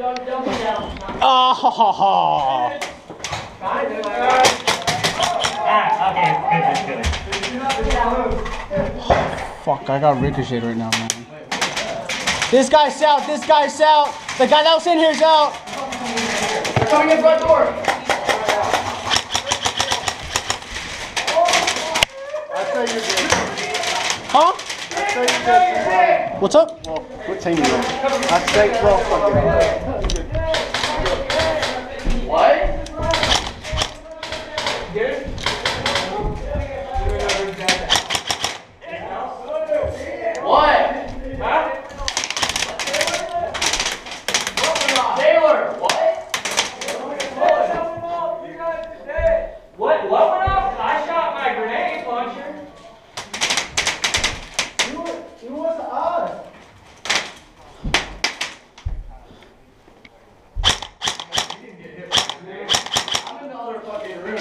Oh, ho, ho, ho. Ah, okay, good, good, good. Oh, Fuck, I got ricocheted right now, man. This guy's out. This guy's out. The guy that was in here's out. Coming in front door. What's up? What team are you on? I say, well, fucking. What? What? Taylor, what? What, what went off? I shot my grenade launcher. I'm in the other fucking room.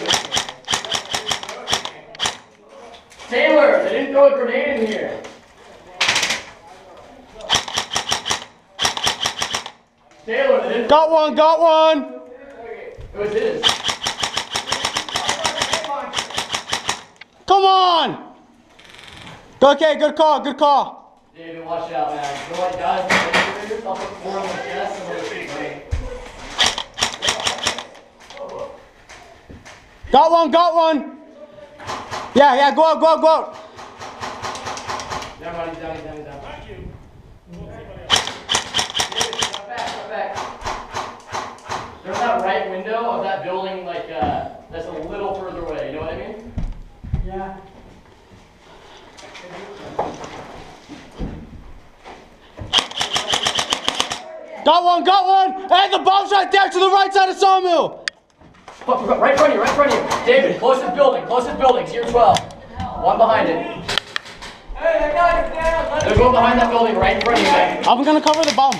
They didn't throw a grenade in here. Taylor, didn't. Got one. Got one. Who is this? Come on. Okay, good call. Good call. David, watch out, man. You know what, guys? Put yourself up four on the chest and let it right. Got one. Got one. Yeah, yeah. Go out. Go out. Go out. Never mind, he's down, down, down. Thank you. Step back, step back. There's that right window of that building, like, uh, that's a little further away, you know what I mean? Yeah. Got one. Got one. And the bomb's right there to the right side of Sawmill. Right in front of you, right in front of you. David, closest building, closest building, tier 12. One behind it. There's one behind that building right in front of you, man. I'm gonna cover the bomb.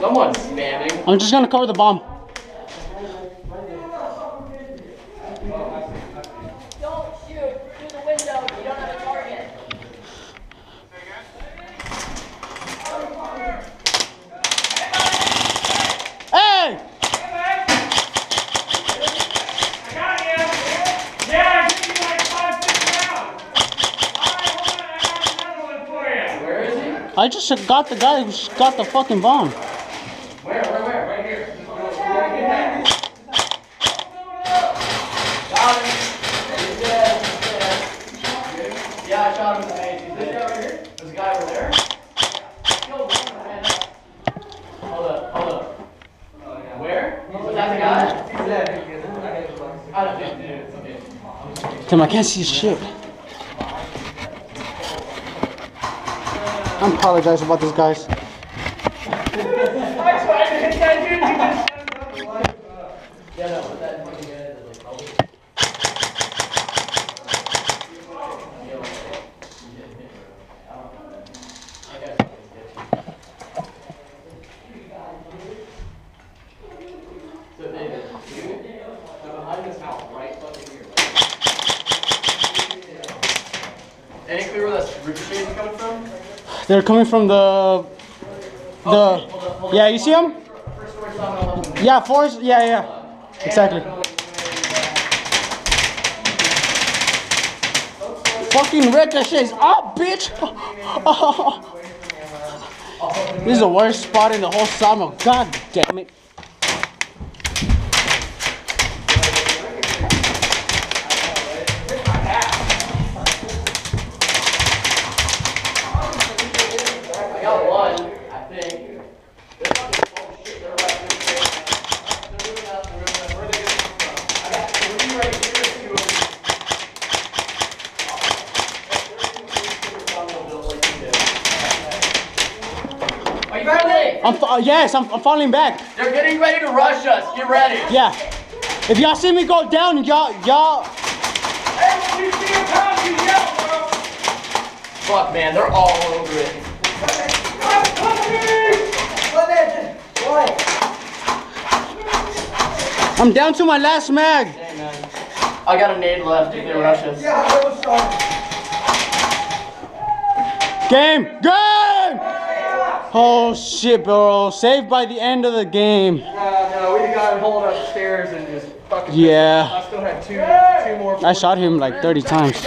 Someone's spamming. I'm just gonna cover the bomb. Don't shoot through the window. You don't have a target. Hey! I got you. Yeah, I think you like five, six rounds. All right, hold on, I got another one for you. Where is he? I just got the guy who's got the fucking bomb. Where, where, where? Right here. He's dead. He's dead. Yeah, I shot him in the. He's this guy right here? This guy over there? Killed man. Hold up, hold up. Where? Was that the guy? I don't think, okay. Tim, I can't see shit. I apologize about this, guys. Yeah, no, but that fucking guy is like probably. So David, you, they're behind this house, right fucking here. Any clue where that ricochet is coming from? They're coming from the the. Yeah, you see them? Yeah, forest. Yeah, yeah. Exactly. Fucking ricochets up, bitch! this is the worst spot in the whole summer. God damn it. I'm fa- uh, yes, I'm, I'm falling back. They're getting ready to rush us. Get ready. Yeah. If y'all see me go down, y'all y'all Hey, when you see a pound, you yell, bro. Fuck, man, they're all over it. I'm coming! I'm down to my last mag. Hey, man. I got a nade left if they rush us. Game! Game! Oh shit, bro. Saved by the end of the game. Uh, no, we got upstairs and just fucking. Yeah. I still had two, two more. I shot him like 30 times.